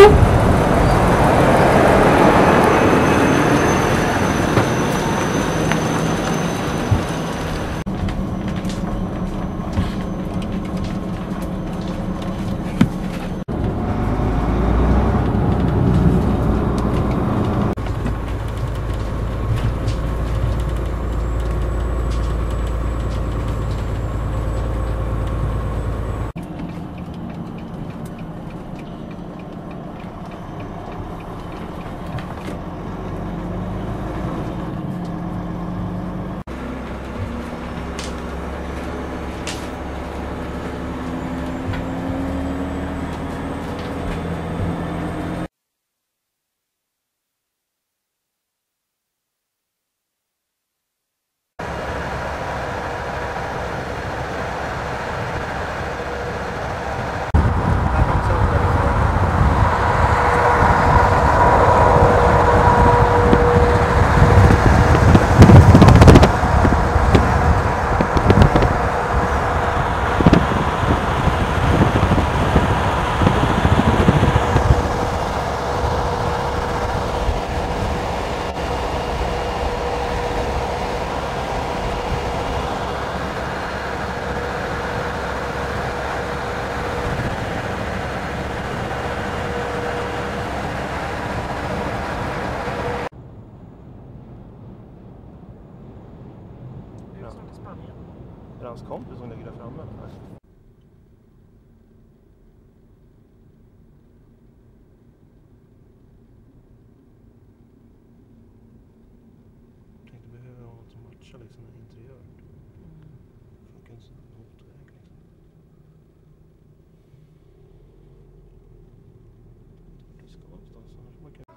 Det Spanien. Är det hans kompis som ligger där framme? Nej. Tänkte behöver ha något som matchar liksom en interiör. Funkar inte som en motorväg liksom. Det ska någonstans annars man kan